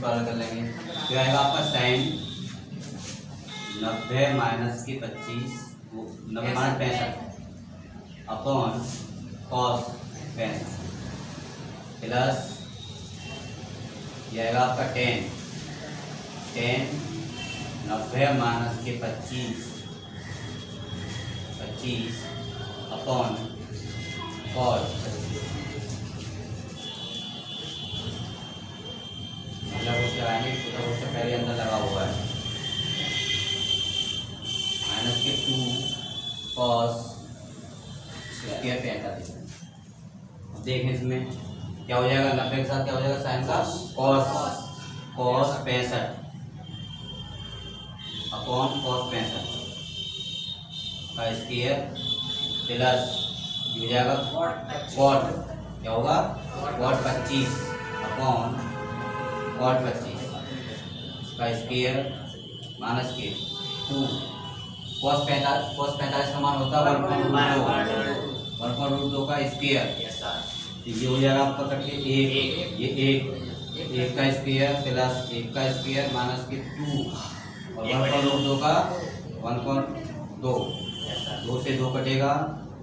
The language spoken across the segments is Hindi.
उत्पादन कर लेंगे। तो आएगा आपका साइन नब्बे माइनस के पच्चीस नब्बे माइनस पैंसठ। अपॉन कॉस पैंसठ। प्लस ये आएगा आपका टेन। टेन नब्बे माइनस के पच्चीस। पच्चीस अपॉन कॉस। छोटा वो पहले अंदर लगा हुआ है। माइनस के टू कॉस स्क्वायर पे है अब देखें इसमें क्या हो जाएगा? नब्बे के साथ क्या हो जाएगा? साइन का कॉस कॉस पैंसठ। अपॉन कॉस पैंसठ। का स्क्वायर प्लस हो जाएगा कॉट क्या होगा? कॉट पच्चीस। अपॉन कॉट पच्चीस। का स्क्वायर माइनस के टू कॉस पैंतालीस कॉस पैंतालीस का मान होता है वन पॉइंट वन रूट दो का स्क्वायर ये हो जाएगा आपका कट के एक. ये एक. एक का स्केयर प्लस एक का स्केयर माइनस के टू और वन पॉइंट रूट दो. का वन पॉइंट दो. दो से दो कटेगा.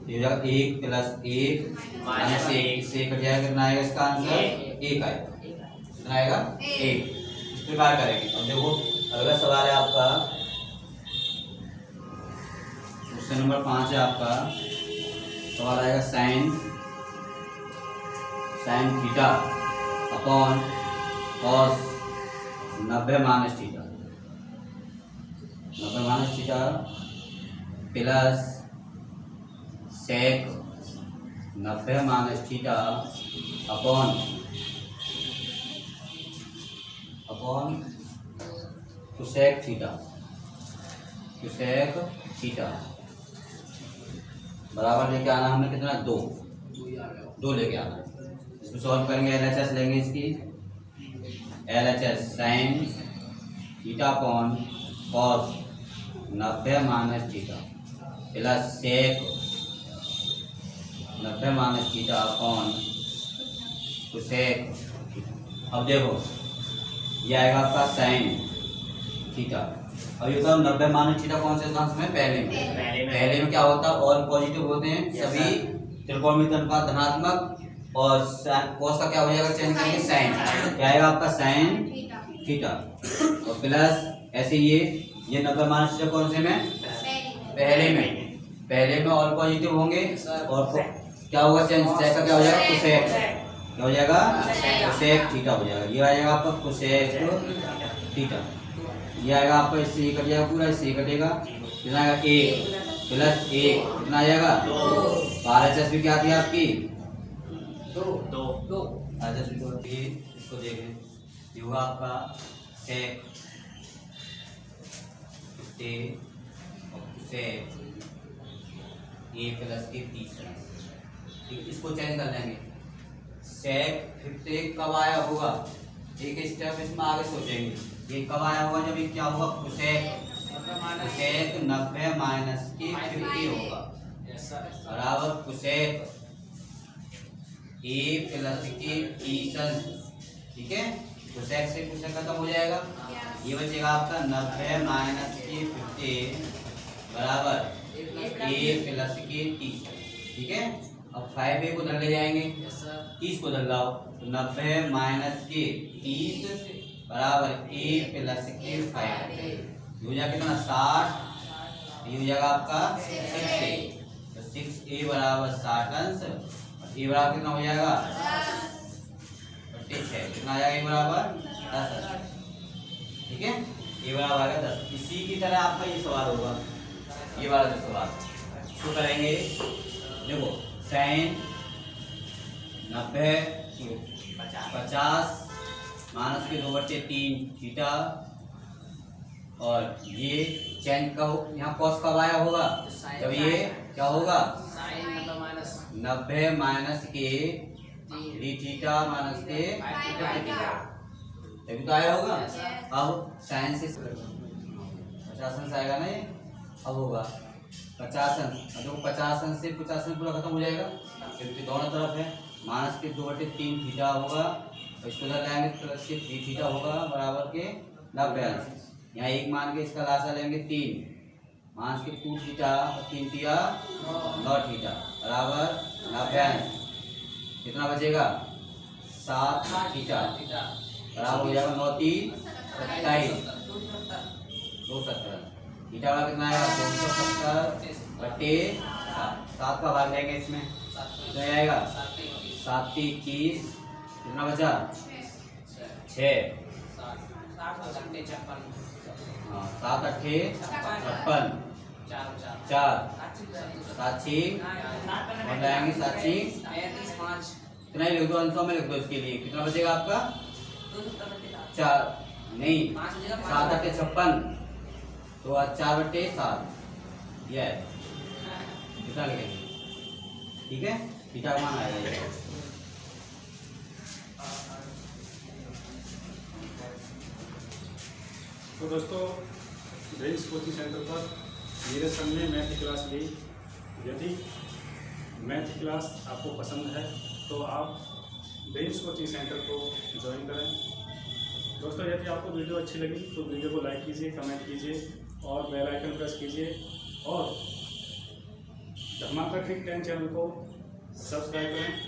ये हो जाएगा एक प्लस एक माइनस एक. इससे कट जाएगा कितना आएगा इसका आंसर? एक. आएगा। कितना आएगा? एक. प्रकार करेंगे। अब देखो, अगला सवाल है आपका। क्वेश्चन नंबर पाँच है आपका। सवाल आएगा sine sine theta upon cos नब्बे माइनस थीटा नब्बे माइनस थीटा प्लस सेक नब्बे minus theta upon upon cosec theta cosec theta बराबर लेके आना हमने कितना? दो। दो लेके आना। इसको सॉल्व करेंगे एल एच एस लेंगे इसकी L H S sine theta upon cos नब्बे माइनस थीटा प्लस सेक नब्बे माइनस थीटा अपॉन कुसेक अब देखो ये आएगा आपका साइन थीटा अब ये तो नब्बे माइनस थीटा कौन से अंश में? पहले में। पहले में। पहले में क्या होता? है और पॉजिटिव होते हैं सभी त्रिकोणमिति अनुपात धनात्मक और कॉस का क्या हो जाएगा? चेंज करेंगे साइन क्या आएगा आपका साइन थीटा। और प्लस ऐसे ये ये नब्बे माइनस थीटा कौन से में? पहले में। पहले में और पॉजिटिव होंगे और क्या होगा? चेंज का क्या हो जाएगा? कुसेक क्या हो जाएगा? कुसेक थीटा हो जाएगा। ये आ जाएगा आपका कुसेक थीटा ये आएगा आपका इससे ये कट जाएगा पूरा इससे ये कटेगा। कितना आएगा? एक प्लस एक कितना आ जाएगा? आर एच एस भी क्या थी आपकी? दो। भी को ये इसको देखें। ये होगा आपका सेक फिफ्टी सेक ए प्लस के तीसरा ठीक इसको चेंज कर लेंगे। सेक फिफ्टी कब आया होगा? एक स्टेप इसमें आगे सोचेंगे। ये कब आया होगा जब ये क्या होगा? कुसेक। कुसेक नब्बे माइनस की फिफ्टी होगा। बराबर कुसेक। ए प्लस के तीसन ठीक है? कुसेक से कुसेक खत्म हो जाएगा। ये बचेगा आपका नब्बे माइनस की फिफ्टी बराबर। ए प्लस के तीस ठीक है? अब फाइव ए को उधर ले जाएँगे तीस को उधर लाओ तो नब्बे माइनस के तीस बराबर ए प्लस के फाइव। ये हो जाएगा कितना? साठ। ये हो जाएगा आपका सिक्स ए। तो सिक्स ए बराबर साठ अंश। और ए बराबर कितना हो जाएगा? ठीक है कितना आ जाएगा ए बराबर? दस अंश। ठीक है? ए बराबर आएगा दस। इसी की तरह आपका ये सवाल होगा। ये वाला जो सवाल। इसको करेंगे। देखो साइन नब्बे पचास माइनस के दो बट्टे तीन थीटा और ये चेंज का यहाँ कॉस कब आया होगा? जब ये क्या होगा? नब्बे माइनस के डी थीटा माइनस के तभी तो आया होगा? अब साइन से पचास आएगा नहीं अब होगा। पचास अंश देखो पचास अंश से पचास अंश पूरा खत्म हो जाएगा। क्योंकि दोनों तरफ़ है। माइनस के दो बटे तीन थीटा होगा। और इसको उधर लाएँगे तो इसके थ्री थीटा होगा बराबर के नब्बे अंश यहाँ एक मान के इसका लाशा लेंगे तीन। मान के टू थीटा और तीन तिया नौ थीटा। बराबर नब्बे अंश कितना बचेगा? सात थीटा। बराबर हो जाएगा नौ तीन सत्ताईस। दो सत्तर। थीटा वाला कितना आएगा दो सौ सत्तर। बटे सात। का भाग लेंगे इसमें। कितना आएगा? सात इक्कीस। कितना बचा? छः। हाँ सात अट्ठे। छप्पन। चार। छः और लाएँगे? छः कितना ही लिख दो अंशों में लिख दो इसके लिए। कितना बचेगा आपका? चार। नहीं। सात अट्ठे छप्पन। तो आज चार बट्टे सात। है। कितना लिखेंगे ठीक है? थीटा का मान आएगा ये। तो दोस्तों ड्रेस कोचिंग सेंटर पर मेरे सामने मैथ की क्लास ली यदि मैथ की क्लास आपको पसंद है तो आप ड्रेस कोचिंग सेंटर को ज्वाइन करें। दोस्तों, यदि आपको वीडियो अच्छी लगी तो वीडियो को लाइक कीजिए कमेंट कीजिए। और बेल आइकन प्रेस कीजिए। और धमाका ठीक टेन चैनल को सब्सक्राइब करें